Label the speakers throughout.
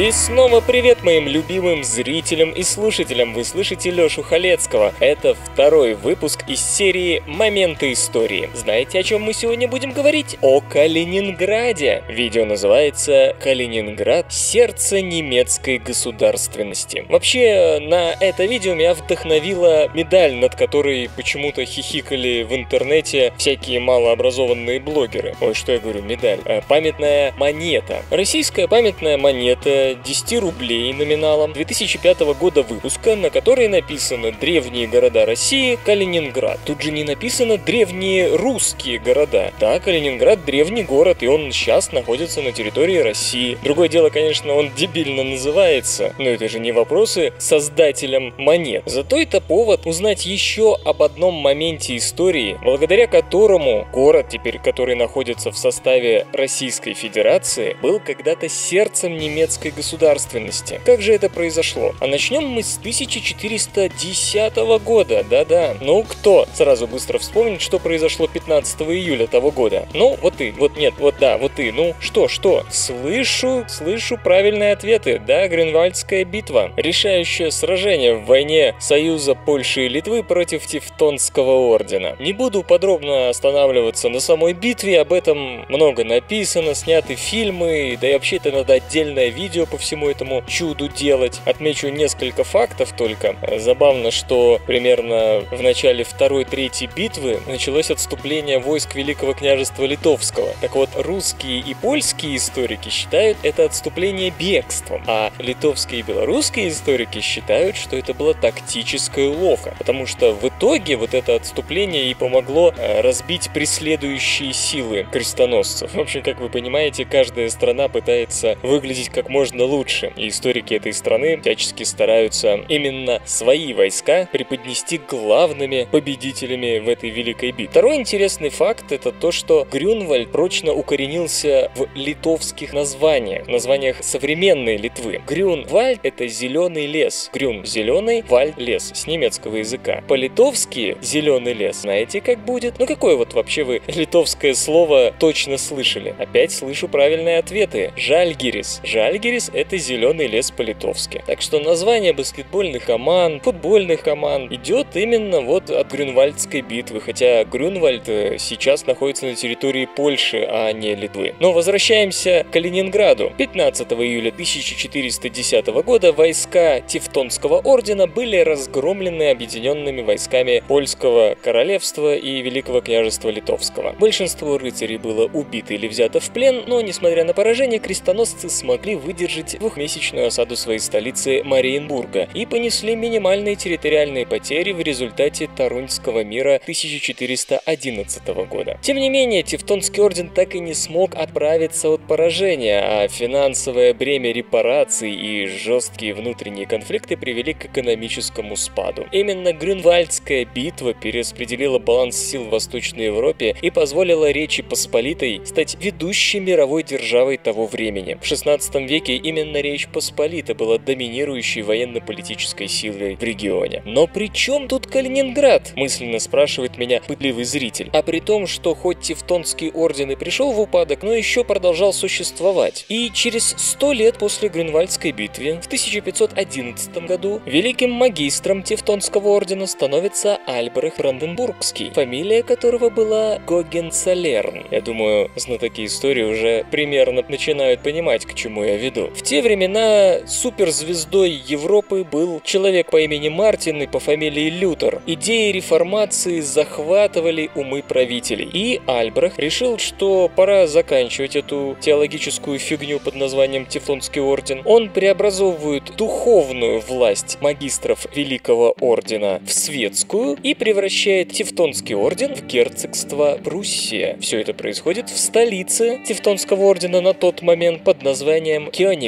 Speaker 1: И снова привет моим любимым зрителям и слушателям. Вы слышите Лёшу Халецкого. Это второй выпуск из серии «Моменты истории». Знаете, о чем мы сегодня будем говорить? О Калининграде. Видео называется «Калининград. Сердце немецкой государственности». Вообще, на это видео меня вдохновила медаль, над которой почему-то хихикали в интернете всякие малообразованные блогеры. Ой, что я говорю, медаль. Э, Памятная монета. Российская памятная монета 10 рублей номиналом 2005 года выпуска, на которой написано «Древние города России, Калининград». Тут же не написано «Древние русские города». Да, Калининград – древний город, и он сейчас находится на территории России. Другое дело, конечно, он дебильно называется, но это же не вопросы создателям монет. Зато это повод узнать еще об одном моменте истории, благодаря которому город теперь, который находится в составе Российской Федерации, был когда-то сердцем немецкой государственности. Как же это произошло? А начнем мы с 1410 года, да-да. Ну, кто сразу быстро вспомнит, что произошло 15 июля того года? Ну, вот ты, вот нет, вот да, вот ты. Ну, что, что? Слышу, слышу правильные ответы. Да, Грюнвальдская битва. Решающее сражение в войне Союза Польши и Литвы против Тевтонского ордена. Не буду подробно останавливаться на самой битве, об этом много написано, сняты фильмы, да и вообще это надо отдельное видео по всему этому чуду делать. Отмечу несколько фактов только. Забавно, что примерно в начале второй-третьей битвы началось отступление войск Великого княжества Литовского. Так вот, русские и польские историки считают это отступление бегством, а литовские и белорусские историки считают, что это была тактическая уловка, потому что в итоге вот это отступление и помогло э, разбить преследующие силы крестоносцев. В общем, как вы понимаете, каждая страна пытается выглядеть как можно лучше. И историки этой страны всячески стараются именно свои войска преподнести главными победителями в этой великой битве. Второй интересный факт это то, что Грюнвальд прочно укоренился в литовских названиях, названиях современной Литвы. Грюнвальд это зеленый лес. Грюн – зеленый, вальд – лес с немецкого языка. По-литовски зеленый лес, знаете как будет? Ну какое вот вообще вы литовское слово точно слышали? Опять слышу правильные ответы. Жальгирис. Жальгирис – это зеленый лес по-литовски. Так что название баскетбольных команд, футбольных команд идет именно вот от Грюнвальдской битвы, хотя Грюнвальд э, сейчас находится на территории Польши, а не Литвы. Но возвращаемся к Калининграду. 15 июля 1410 года войска Тевтонского ордена были разгромлены объединенными войсками Польского королевства и Великого княжества Литовского. Большинство рыцарей было убито или взято в плен, но, несмотря на поражение, крестоносцы смогли выдержать двухмесячную осаду своей столицы Мариенбурга и понесли минимальные территориальные потери в результате Тарунского мира 1411 года. Тем не менее, Тевтонский орден так и не смог отправиться от поражения, а финансовое бремя репараций и жесткие внутренние конфликты привели к экономическому спаду. Именно Грюнвальдская битва перераспределила баланс сил в Восточной Европе и позволила Речи Посполитой стать ведущей мировой державой того времени. В 16 веке именно Речь Посполита была доминирующей военно-политической силой в регионе. Но при чем тут Калининград? Мысленно спрашивает меня пытливый зритель. А при том, что хоть Тевтонский орден и пришел в упадок, но еще продолжал существовать. И через 100 лет после Грюнвальдской битвы, в 1511 году, великим магистром Тевтонского ордена становится Альбрехт Бранденбургский, фамилия которого была Гогенцолерн. Я думаю, знатоки истории уже примерно начинают понимать, к чему я веду. В те времена суперзвездой Европы был человек по имени Мартин и по фамилии Лютер. Идеи реформации захватывали умы правителей. И Альбрехт решил, что пора заканчивать эту теологическую фигню под названием Тефлонский орден. Он преобразовывает духовную власть магистров Великого Ордена в светскую и превращает Тевтонский орден в герцогство Пруссия. Все это происходит в столице Тевтонского ордена на тот момент под названием Кёнигсберг.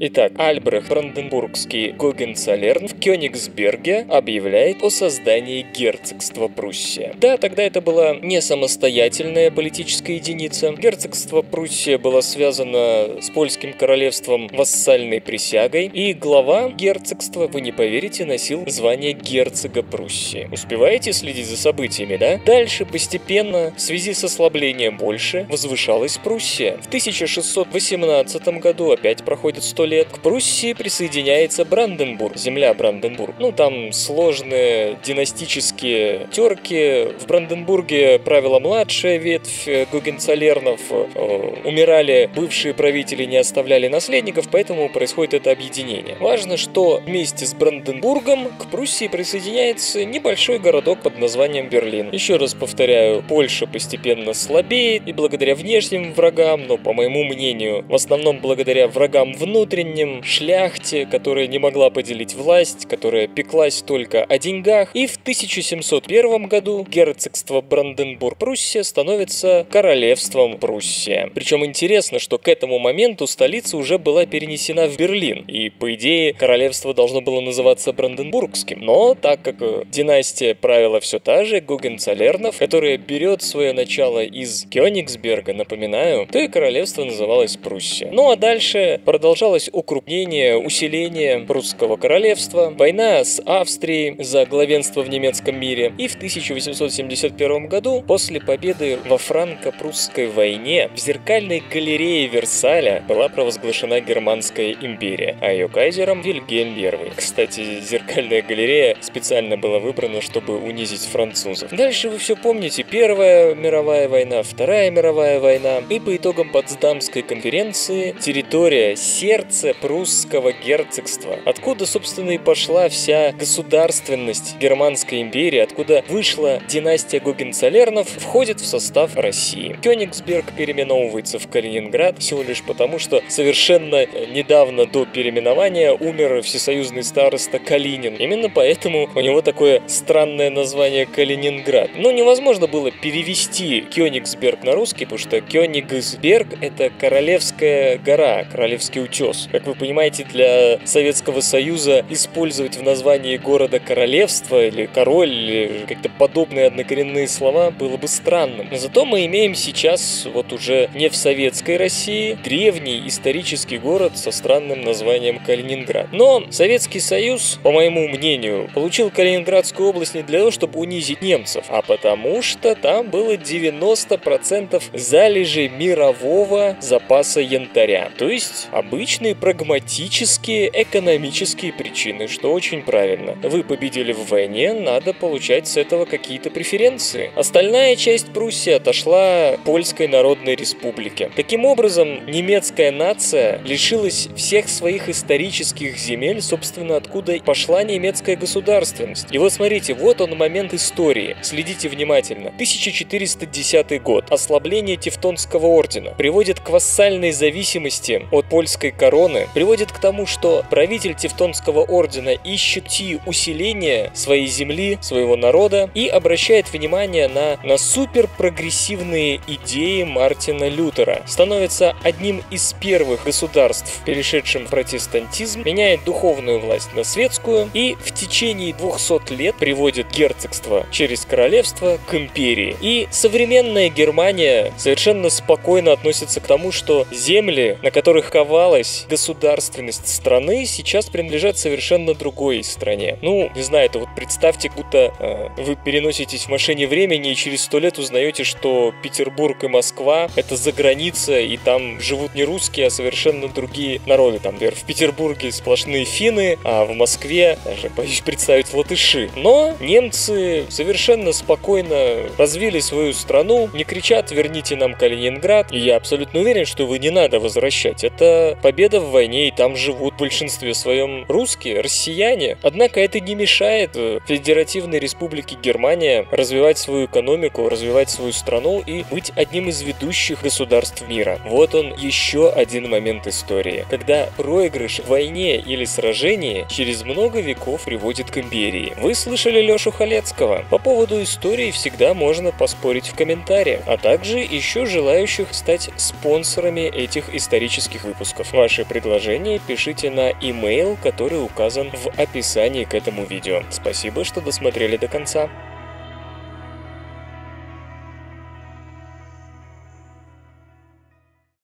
Speaker 1: Итак, Альбрехт Бранденбургский Гогенцолерн в Кёнигсберге объявляет о создании герцогства Пруссия. Да, тогда это была не самостоятельная политическая единица. Герцогство Пруссия было связано с польским королевством вассальной присягой, и глава герцогства, вы не поверите, носил звание герцога Пруссии. Успеваете следить за событиями, да? Дальше постепенно, в связи с ослаблением Польши, возвышалась Пруссия. В 1618 году опять проходит 100 лет, к Пруссии присоединяется Бранденбург, земля Бранденбург. Ну, там сложные династические терки. В Бранденбурге правила младшая ветвь Гогенцолернов. Э, умирали бывшие правители, не оставляли наследников, поэтому происходит это объединение. Важно, что вместе с Бранденбургом к Пруссии присоединяется небольшой городок под названием Берлин. Еще раз повторяю, Польша постепенно слабеет, и благодаря внешним врагам, но, по моему мнению, в основном благодаря врагам внутренним, шляхте, которая не могла поделить власть, которая пеклась только о деньгах, и в 1701 году герцогство Бранденбург-Пруссия становится королевством Пруссия. Причем интересно, что к этому моменту столица уже была перенесена в Берлин, и, по идее, королевство должно было называться Бранденбургским. Но, так как э, династия правила все та же, Гугенцолернов, которая берет свое начало из Кёнигсберга, напоминаю, то и королевство называлось Пруссия. Ну а дальше продолжалось укрупнение, усиление прусского королевства, война с Австрией за главенство в немецком мире, и в 1871 году, после победы во франко-прусской войне, в зеркальной галерее Версаля была провозглашена Германская империя, а ее кайзером Вильгельм I. Кстати, зеркальная галерея специально была выбрана, чтобы унизить французов. Дальше вы все помните. Первая мировая война, Вторая мировая война. И по итогам Потсдамской конференции территория, сердце прусского герцогства, откуда, собственно, и пошла вся государственность Германской империи, откуда вышла династия Гогенцолернов, входит в состав России. Кёнигсберг переименовывается в Калининград всего лишь потому, что совершенно недавно до переименования умер всесоюзный староста Калинин. Именно поэтому у него такое странное название Калининград. Но невозможно было перевести Кёнигсберг на русский, потому что Кёнигсберг — это королевская гора, королевский утес. Как вы понимаете, для Советского Союза использовать в названии города королевство или король или как-то подобные однокоренные слова было бы странным. Но зато мы имеем сейчас вот уже не в советской России древний исторический город со странным названием Калининград. Но Советский Союз, по моему мнению, получил Калининградскую область не для того, чтобы унизить немцев, а потому что там было 90% залежей мирового запаса янтаря. То есть обычные прагматические экономические причины, что очень правильно. Вы победили в войне, надо получать с этого какие-то преференции. Остальная часть Пруссии отошла Польской Народной Республике. Таким образом, немецкая нация лишилась всех своих исторических земель, собственно, откуда пошла немецкая государственность. И вот смотрите, вот он момент истории. Следите внимательно. 1410 год. Ослабление Тевтонского ордена приводит к вассальной зависимости от польской короны, приводит к тому, что правитель Тевтонского ордена ищет усиления своей земли, своего народа и обращает внимание на, на супер прогрессивные идеи Мартина Лютера. Становится одним из первых государств, перешедшим в протестантизм, меняет духовную власть на светскую и в течение 200 лет приводит герцогство через королевство к империи. И современная Германия совершенно спокойно относится к тому, что земли, на которых ковалась государственность страны, сейчас принадлежат совершенно другой стране. Ну, не знаю, это вот представьте, будто э, вы переноситесь в машине времени и через сто лет узнаете, что Петербург и Москва — это за граница, и там живут не русские, а совершенно другие народы. Там, например, в Петербурге сплошные финны, а в Москве, даже боюсь представить, латыши. Но немцы совершенно спокойно развили свою страну, не кричат «верните нам Калининград», и я абсолютно уверен, что вы не надо возвращать. Это победа в войне, и там живут в большинстве своем русские, россияне. Однако это не мешает э, Федеративной Республике Германия развивать свою экономику, развивать свою страну и быть одним из ведущих государств мира. Вот он еще один момент истории, когда проигрыш в войне или сражении через много веков приводит к империи. Вы слышали Лешу Халецкого? По поводу истории всегда можно поспорить в комментариях, а также еще желающих стать спонсорами этих исторических выпусков. Ваши предложения пишите на email, который указан в описании к этому видео. Спасибо, что досмотрели до конца.